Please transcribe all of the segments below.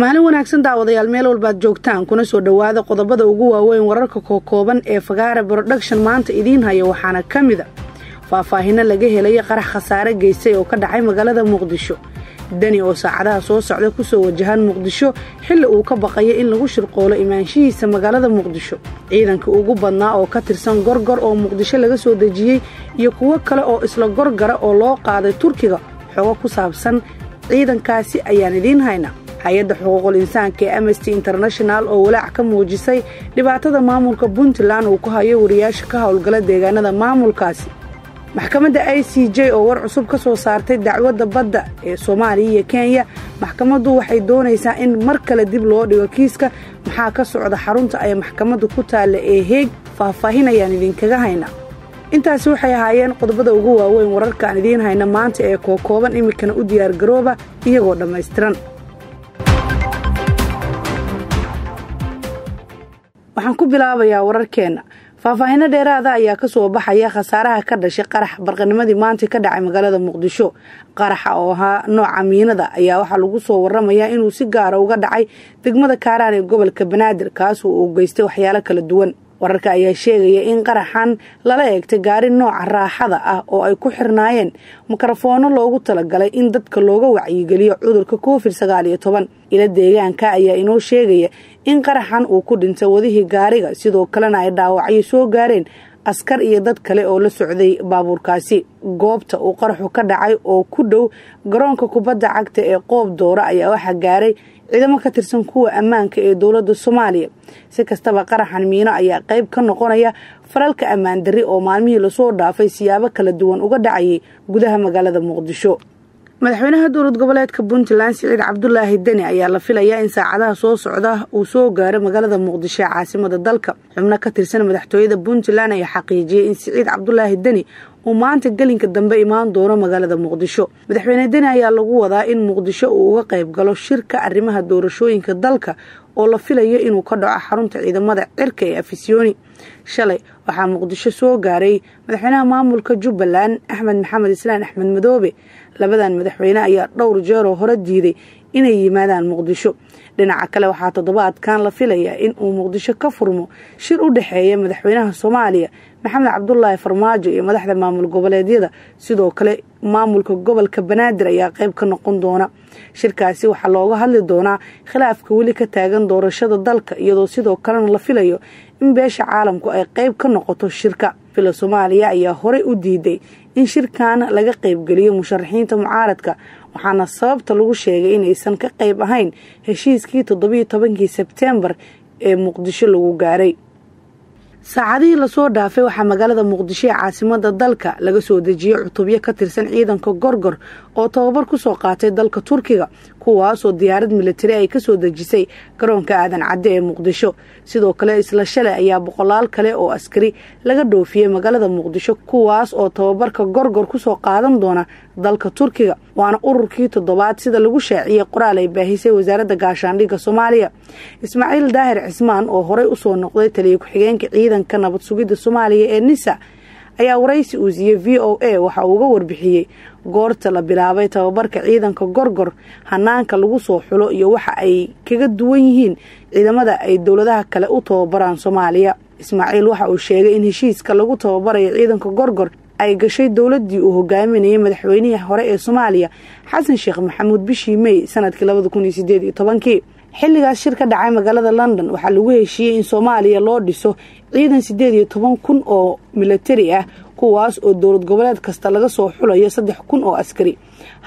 maalin wanaagsan daawadayaal meel walbaad joogtaan kuna soo dhowaada qodobada ugu waaweyn wararka kookooban ee fagaare broduction maanta idiin haya waxaana ka mid a faahfaahino laga helaya qarax khasaare geystay oo ka dhacay magaalada muqdisho. Dani oo saacadaha soo socda ku soo wajahaan muqdisho xilli uu ka baqayo in lagu shirqoolo imaanshihiisa magaalada muqdisho. Ciidanka ugu badnaa oo ka tirsan gorgor oo muqdisho laga soo dejiyey iyo kuwo kale oo isla gorgara oo loo qaaday turkiga xogo ku saabsan ciidankaasi ayaan idiin haynaa hay'adda xuquuqul insaanka ee amnesty international oo walaac ka muujisay dhibaatada maamulka puntland uu ku hayo wariyaasha ka howlgala deegaanada maamulkaasi. Maxkamadda i c j oo war cusub ka soo saartay dacwadda badda ee soomaaliya iyo kenya maxkamaddu waxay doonaysaa in mar kale dib loo dhigo kiiska. Maxaa ka socda xarunta ay maxkamaddu ku taalla ee heeg faahfaahinayaan idinkaga hayna. Intaasi waxay ahaayeen qodobada ugu waaweyn wararkaan idiin hayna maanta ee kookooban iminkana u diyaargarooba iyagoo dhammaystiran waxaan ku bilaabayaa wararkeenna faahfaahino dheeraada ayaa ka soo baxaya khasaaraha ka dhashay qarax. Barqanimadii maanta ka dhacay magaalada muqdisho. Qaraxa oo ahaa nooca miinada ayaa waxaa lagu soo waramayaa inuu si gaara uga dhacay degmada kaaraan ee gobolka banaadir kaasoo uu geystay waxyaalo kala duwan wararka ayaa sheegaya in qaraxan lala eegtay gaari nooca raaxada ah oo ay ku xirnaayeen. Mikrofoono loogu talagalay in dadka looga wacyigeliyo cudurka covid sagaal iyo toban. Ila deegaanka ayaa inoo sheegaya in qaraxan uu ku dhintay wadihii gaariga sidoo kalena ay dhaawacyo soo gaareen askar iyo dad kale oo la socday baabuurkaasi. Goobta uu qaraxu ka dhacay oo ku dhow garoonka kubadda cagta ee qoob doora ayaa waxaa gaaray ciidamo ka tirsan kuwa ammaanka ee dowladda soomaaliya si kastaba qaraxan miino ayaa qayb ka noqonaya falalka ammaan darri oo maalmihii la soo dhaafay siyaabo kala duwan uga dhacayay gudaha magaalada muqdisho. Madaxweynaha dowlad goboleedka puntland siciid cabdulaahi deni ayaa la filayaa in saacadaha soo socda uu soo gaaro magaalada muqdisho ee caasimada dalka. Xubno ka tirsan madaxtooyada puntland ayaa xaqiijiyey in siciid cabdulaahi deni uu maanta gelinka dambe imaan doono magaalada muqdisho. Madaxweyne deni ayaa lagu wadaa in muqdisho uu uga qayb galo shirka arrimaha doorashooyinka dalka oo la filayo inuu ka dhaco xarunta ciidamada cirka ee afisyooni shalay waxaa muqdisho soo gaaray madaxweynaha maamulka jubbaland axmed maxamed islaan axmed madoobe. Labadan madaxweyne ayaa dhowr jeeroo hore diiday inay yimaadaan muqdisho. Dhinaca kale waxaa toddobaadkan la filayaa in uu muqdisho ka furmo shir u dhexeeya madaxweynaha soomaaliya maxamed cabdulaahi farmaajo iyo madaxda maamul goboleedyada sidoo kale maamulka gobolka banaadir ayaa qayb ka noqon doona. Shirkaasi waxaa looga hadli doonaa khilaafka weli ka taagan doorashada dalka iyadoo sidoo kalena la filayo in beesha caalamku ay qayb ka noqoto shirka. Fila soomaaliya ayaa horey u diiday in shirkan laga qaybgeliyo musharaxiinta mucaaradka waxaana sababta lagu sheegay inaysan ka qayb ahayn heshiiskii toddobiyo tobankii sebteembar ee muqdisho lagu gaaray saacadihii la soo dhaafay waxaa magaalada muqdisho ee caasimada dalka laga soo dejiyey cutubyo ka tirsan ciidanka gorgor oo tababar ku soo qaatay dalka turkiga kuwaasoo diyaarad militari ay ka soo dejisay garoonka aadan cadde ee muqdisho. Sidoo kale isla shalay ayaa boqolaal kale oo askari laga dhoofiyey magaalada muqdisho kuwaas oo tababarka gorgor ku soo qaadan doona dalka turkiga waana ururkii toddobaad sida lagu shaaciyey qoraal ay baahisay wasaaradda gaashaandhigga soomaaliya. Ismaaciil daahir cismaan oo horey u soo noqday taliya ku-xigeenka ciidanka nabad sugidda soomaaliya ee nisa ayaa waraysi uu siiyey v o a waxa uu uga warbixiyey goorta la bilaabay tababarka ciidanka gorgor hanaanka lagu soo xulo iyo waxa ay kaga duwan yihiin ciidamada ay dowladaha kale u tababaraan soomaaliya. Ismaaciil waxa uu sheegay in heshiiska lagu tababarayo ciidanka gorgor ay gashay dowladii uu hogaaminayay madaxweynihii hore ee soomaaliya xasan sheekh maxamuud bishii mey sannadkii labada kun iyo sideed iyo tobankii. Xilligaas shir ka dhacay magaalada london waxaa lagu heshiiyey in soomaaliya loo dhiso ciidan siddeed iyo toban kun oo milatari ah kuwaas oo dowlad goboleed kasta laga soo xulayo saddex kun oo askari.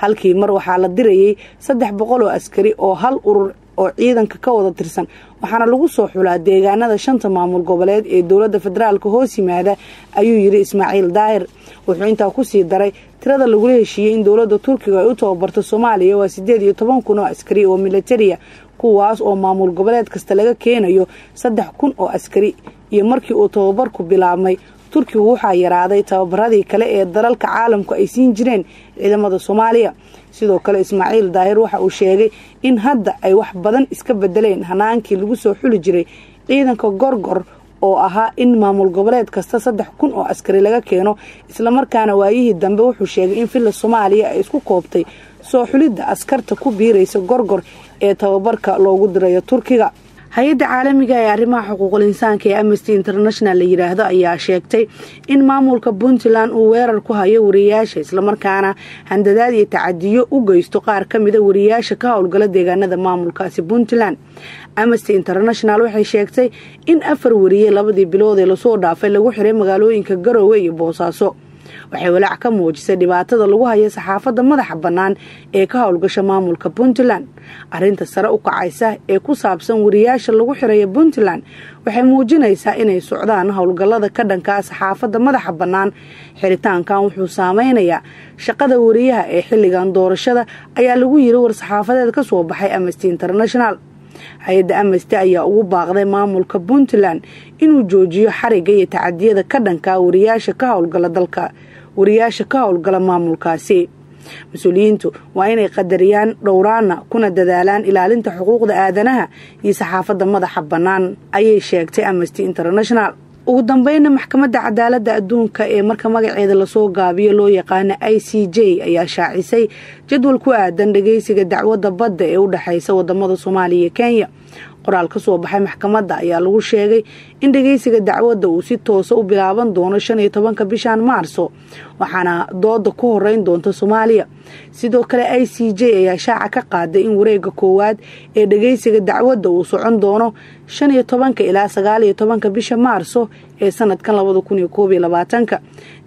Halkii mar waxaa la dirayay saddex boqol oo askari oo hal urur oo ciidanka ka wada tirsan. Waxaana lagu soo xulaa deegaanada shanta maamul goboleed ee dowladda federaalka hoos yimaada ayuu yidhi ismaaciil daahir. Wuxuu intaa ku sii daray tirada lagula heshiiyey in dowladda turkiga ay u tababarto soomaaliya waa siddeed iyo toban kun oo askari oo militariya kuwaas oo maamul goboleed kasta laga keenayo saddex kun oo askari iyo markii uu tababarku bilaabmay turkigu waxaa yaraaday tababaradii kale ee dalalka caalamku ay siin jireen ciidamada soomaaliya. Sidoo kale ismaaciil daahir waxa uu sheegay in hadda ay wax badan iska bedeleen hanaankii lagu soo xuli jiray ciidanka gorgor oo ahaa in maamul goboleed kasta saddex kun oo askari laga keeno. Islamarkaana waayihii dambe wuxuu sheegay in villa soomaaliya ay isku koobtay soo xulidda askarta ku biiraysa gorgor ee tababarka loogu dirayo turkiga hay'adda caalamiga ee arrimaha xuquuqul insaanka ee amnesty international la yidhaahdo ayaa sheegtay in maamulka puntland uu weerar ku hayo wariyayaasha islamarkaana handadaad iyo tacadiyo u geysto qaar ka mida wariyayaasha ka howlgala deegaanada maamulkaasi puntland. Amnesty international waxay sheegtay in afar wariye labadii bilood ee la soo dhaafay lagu xiray magaalooyinka garoowe iyo boosaaso waxay walaac ka muujisay dhibaatada lagu haya saxaafadda madaxa bannaan ee ka howlgasha maamulka puntland. Arrinta sare u kacaysa ee ku saabsan wariyaasha lagu xiraya puntland waxay muujinaysaa inay socdaan howlgallada ka dhankaa saxaafadda madaxa bannaan. Xiritaankan wuxuu saameynayaa shaqada wariyaha ee xilligan doorashada ayaa lagu yiri war-saxaafadeed ka soo baxay amnesty international hay'adda amnesty ayaa ugu baaqday maamulka puntland inuu joojiyo xariga iyo tacadiyada ka dhankaa wariyaasha ka howlgala dalka wariyaasha ka howlgala maamulkaasi. Mas'uuliyiintu waa inay qadariyaan dhowraana kuna dadaalaan ilaalinta xuquuqda aadanaha iyo saxaafadda madaxa bannaan ayay sheegtay amnesty international ugu dambeyna maxkamadda cadaaladda adduunka ee marka magaceeda la soo gaabiyo loo yaqaana i c j ayaa shaacisay jadwal ku aadan dhageysiga dacwadda badda ee u dhexeysa waddamada soomaaliya iyo kenya qoraal ka soo baxay maxkamadda ayaa lagu sheegay in dhageysiga dacwadda uu si toosa u bilaaban doono shan iyo tobanka bishan maarso waxaana dooda ku horeyn doonta soomaaliya. Sidoo kale i c j ayaa shaaca ka qaaday in wareega koowaad ee dhageysiga dacwadda uu socon doono shan iyo tobanka ilaa sagaal iyo tobanka bisha maarso ee sanadkan labada kun iyo koob iyo labaatanka.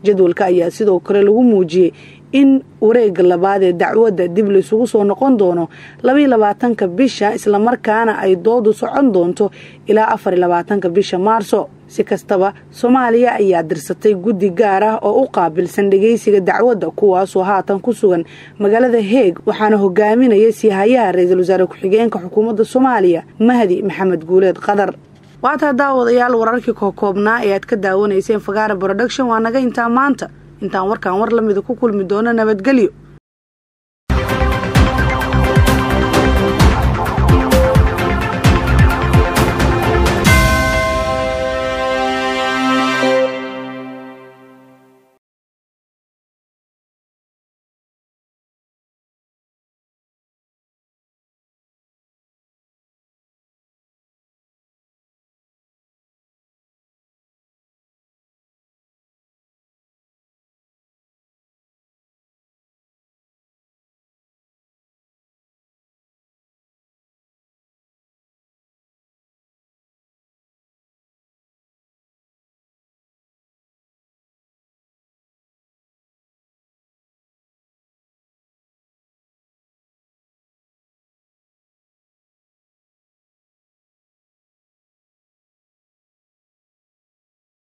Jadwalka ayaa sidoo kale lagu muujiyey in wareega labaad ee dacwadda dib laysugu soo noqon doono labaiyo labaatanka bisha islamarkaana ay doodu socon doonto ilaa afar iyo bisha maarso. Si kastaba soomaaliya ayaa dirsatay guddi gaar ah oo u qaabilsan dhageysiga dacwadda kuwaasoo haatan ku sugan magaalada heeg waxaana hogaaminaya siihayaha ra'iisul wasaare ku-xigeenka xukuumadda soomaaliya mahdi maxamed guuleed qadar. Waataa daawadayaal wararkii kookoobnaa ee aad ka daawanayseen fagaara production waa naga intaa maanta intaan warkaan war lamida ku kulmi doono nabadgelyo